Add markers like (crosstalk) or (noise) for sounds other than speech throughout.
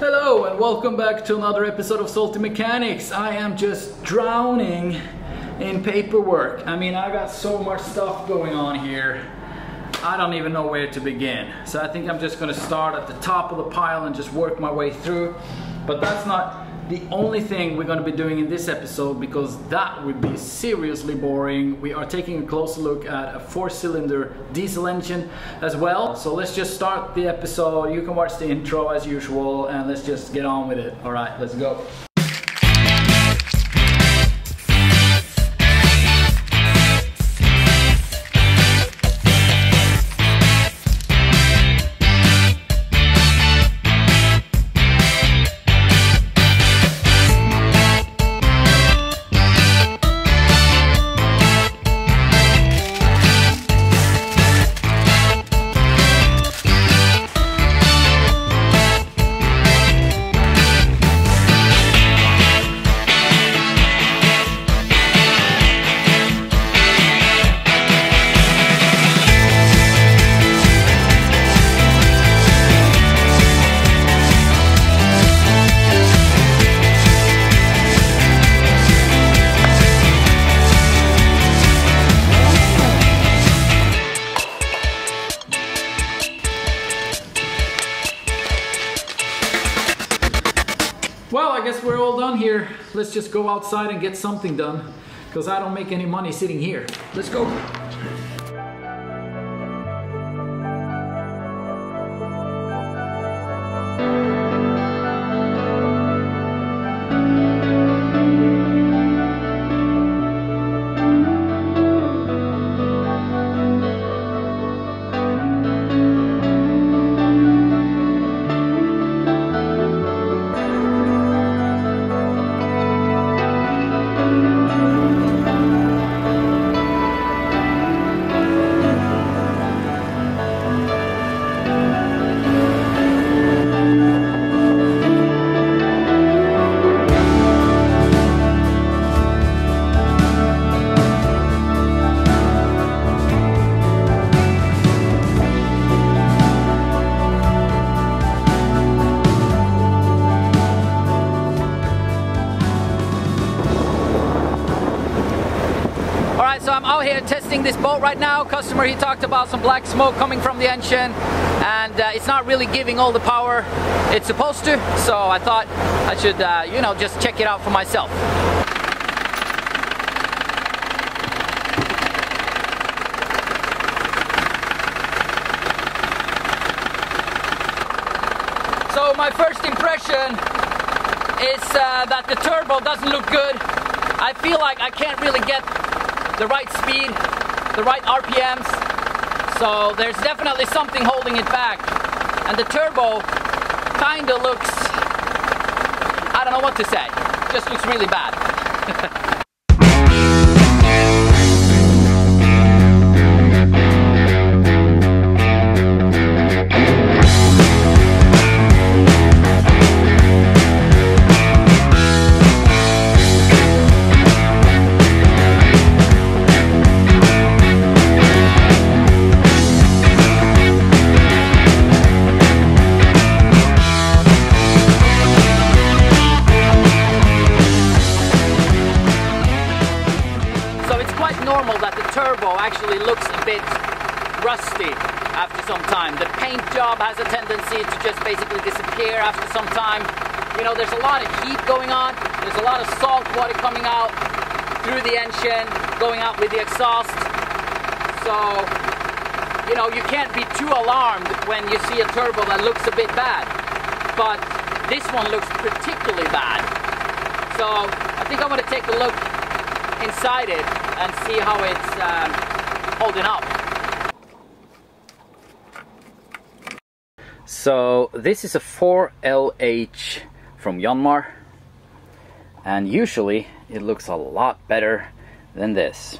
Hello and welcome back to another episode of Salty Mechanics. I am just drowning in paperwork. I mean, I got so much stuff going on here. I don't even know where to begin. So I think I'm just gonna start at the top of the pile and just work my way through. But that's not the only thing we're going to be doing in this episode because that would be seriously boring. We are taking a closer look at a four cylinder diesel engine as well. So let's just start the episode. You can watch the intro as usual and let's just get on with it. All right, let's go. Well, I guess we're all done here. Let's just go outside and get something done because I don't make any money sitting here. Let's go. I'm out here testing this boat right now. Customer, he talked about some black smoke coming from the engine and uh, it's not really giving all the power it's supposed to. So I thought I should, uh, you know, just check it out for myself. So my first impression is uh, that the turbo doesn't look good. I feel like I can't really get the right speed, the right RPMs. So there's definitely something holding it back. And the turbo kind of looks, I don't know what to say, just looks really bad. (laughs) after some time. You know, there's a lot of heat going on. There's a lot of salt water coming out through the engine, going out with the exhaust. So, you know, you can't be too alarmed when you see a turbo that looks a bit bad. But this one looks particularly bad. So I think I'm gonna take a look inside it and see how it's um, holding up. So this is a 4LH from Yanmar and usually it looks a lot better than this.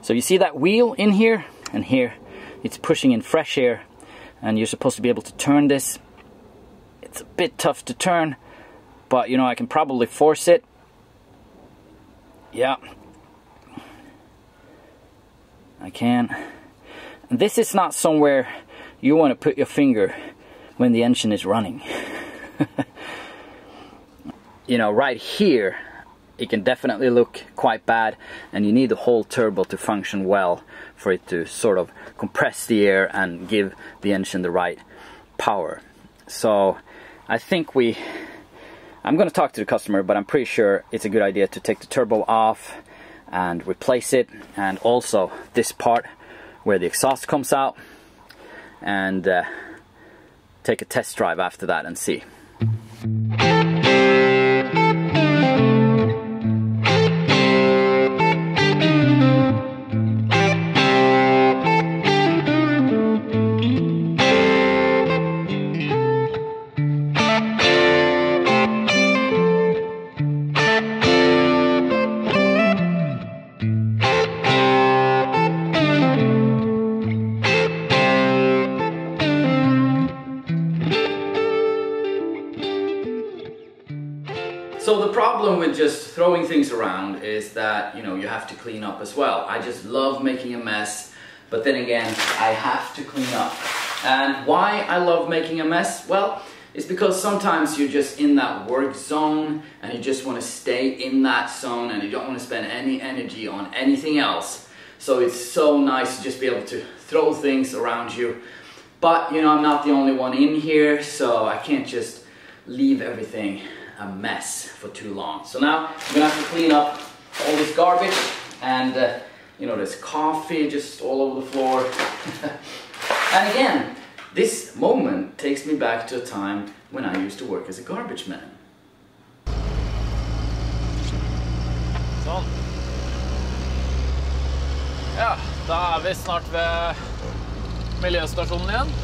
So you see that wheel in here and here it's pushing in fresh air and you're supposed to be able to turn this it's a bit tough to turn, but you know, I can probably force it. Yeah. I can't. This is not somewhere you want to put your finger when the engine is running. (laughs) you know, right here, it can definitely look quite bad and you need the whole turbo to function well for it to sort of compress the air and give the engine the right power. So I think we, I'm going to talk to the customer, but I'm pretty sure it's a good idea to take the turbo off and replace it and also this part where the exhaust comes out and uh, take a test drive after that and see. Problem with just throwing things around is that, you know, you have to clean up as well. I just love making a mess, but then again, I have to clean up. And why I love making a mess? Well, it's because sometimes you're just in that work zone and you just want to stay in that zone and you don't want to spend any energy on anything else. So it's so nice to just be able to throw things around you. But, you know, I'm not the only one in here, so I can't just leave everything a mess for too long. So now I'm gonna have to clean up all this garbage and uh, you know there's coffee just all over the floor. (laughs) and again, this moment takes me back to a time when I used to work as a garbage man. Sånn. Ja, da er vi snart ved miljøstasjonen igjen.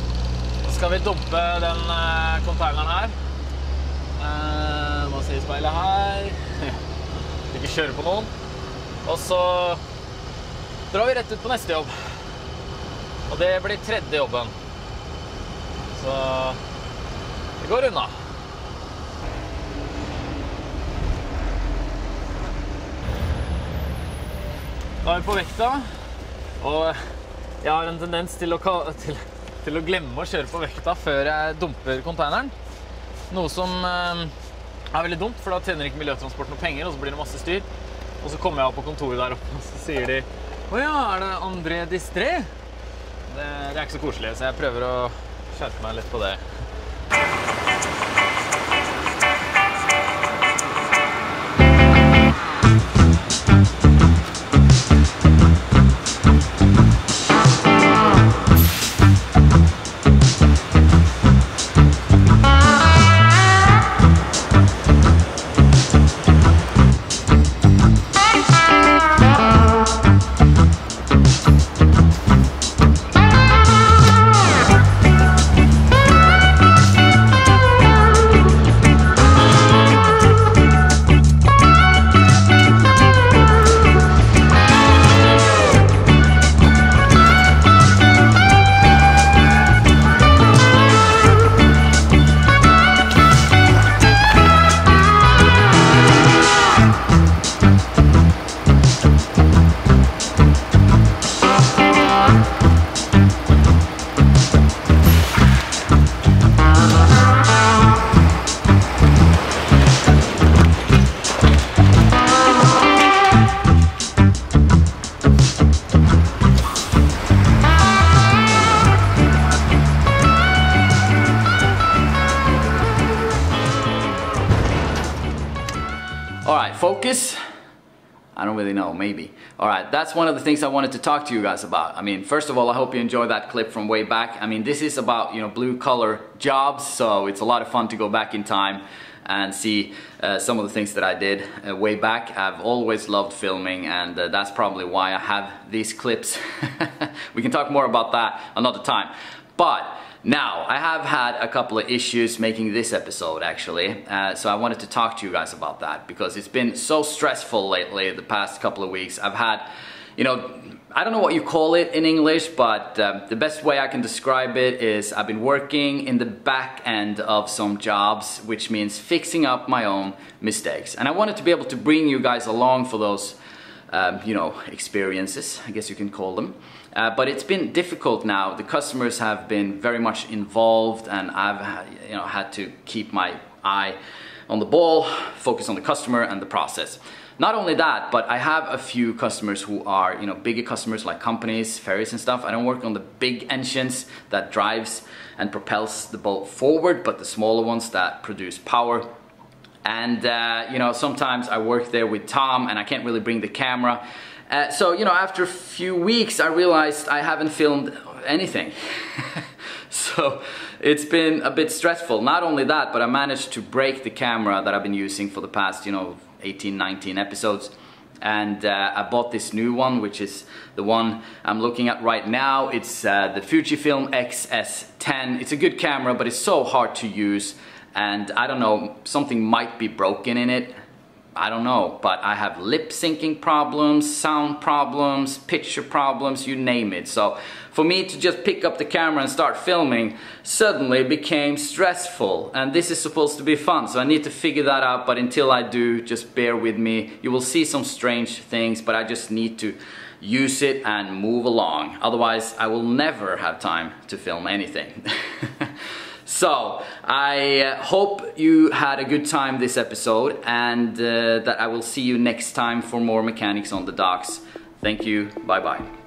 Så skal vi dumpe den konteineren eh, her. Uh, ser se i speilet her. (laughs) Ikke kjøre på noen. Og så drar vi rett ut på neste jobb. Og det blir tredje jobben. Så det går unna. Da er vi på vekta, og jeg har en tendens til å, til, å glemme å kjøre på vekta før jeg dumper konteineren. Noe som eh, er veldig dumt, for da tjener ikke miljøtransport noe penger, og så blir det masse styr. Og så kommer jeg opp på kontoret der oppe, (laughs) og så sier de Å ja, er det André Distré? Det, det er ikke så koselig, så jeg prøver å skjerpe meg litt på det. Focus? I don't really know, maybe. All right, that's one of the things I wanted to talk to you guys about. I mean, first of all, I hope you enjoyed that clip from way back. I mean, this is about, you know, blue collar jobs, so it's a lot of fun to go back in time and see uh, some of the things that I did uh, way back. I've always loved filming and uh, that's probably why I have these clips. (laughs) we can talk more about that another time. But now, I have had a couple of issues making this episode actually, uh, so I wanted to talk to you guys about that because it's been so stressful lately the past couple of weeks. I've had, you know, I don't know what you call it in English, but uh, the best way I can describe it is I've been working in the back end of some jobs, which means fixing up my own mistakes. And I wanted to be able to bring you guys along for those um, you know, experiences, I guess you can call them. Uh, but it's been difficult now. The customers have been very much involved and I've you know, had to keep my eye on the ball, focus on the customer and the process. Not only that, but I have a few customers who are, you know, bigger customers like companies, ferries and stuff. I don't work on the big engines that drives and propels the boat forward, but the smaller ones that produce power. And, uh, you know, sometimes I work there with Tom and I can't really bring the camera. Uh, so, you know, after a few weeks, I realized I haven't filmed anything. (laughs) so it's been a bit stressful. Not only that, but I managed to break the camera that I've been using for the past, you know, 18, 19 episodes. And uh, I bought this new one, which is the one I'm looking at right now. It's uh, the Fujifilm X-S10. It's a good camera, but it's so hard to use. And I don't know, something might be broken in it. I don't know, but I have lip syncing problems, sound problems, picture problems, you name it. So for me to just pick up the camera and start filming suddenly became stressful. And this is supposed to be fun, so I need to figure that out. But until I do, just bear with me. You will see some strange things, but I just need to use it and move along. Otherwise, I will never have time to film anything. (laughs) So, I uh, hope you had a good time this episode and uh, that I will see you next time for more mechanics on the docks. Thank you, bye bye.